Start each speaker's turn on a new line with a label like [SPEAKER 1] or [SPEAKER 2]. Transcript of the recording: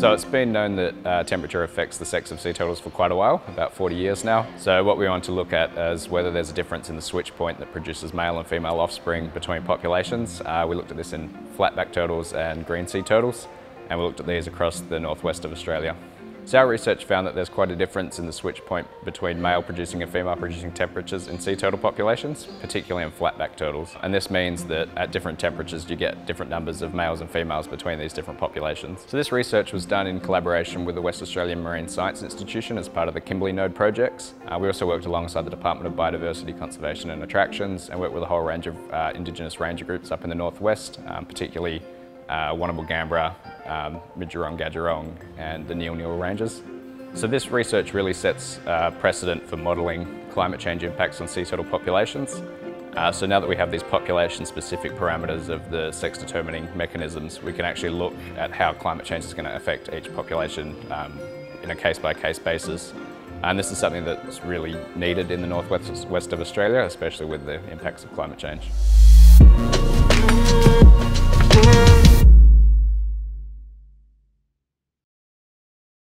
[SPEAKER 1] So it's been known that uh, temperature affects the sex of sea turtles for quite a while, about 40 years now. So what we want to look at is whether there's a difference in the switch point that produces male and female offspring between populations. Uh, we looked at this in flatback turtles and green sea turtles, and we looked at these across the northwest of Australia. So our research found that there's quite a difference in the switch point between male producing and female producing temperatures in sea turtle populations, particularly in flatback turtles. And this means that at different temperatures you get different numbers of males and females between these different populations. So this research was done in collaboration with the West Australian Marine Science Institution as part of the Kimberley Node projects. Uh, we also worked alongside the Department of Biodiversity Conservation and Attractions and worked with a whole range of uh, Indigenous ranger groups up in the northwest, um, particularly uh, Wunambal Gaambera, um, Miriuwung Gajerrong and the Nyul Nyul ranges. So this research really sets uh, precedent for modelling climate change impacts on sea turtle populations. Uh, so now that we have these population-specific parameters of the sex-determining mechanisms, we can actually look at how climate change is going to affect each population um, in a case-by-case -case basis. And this is something that's really needed in the northwest west of Australia, especially with the impacts of climate change.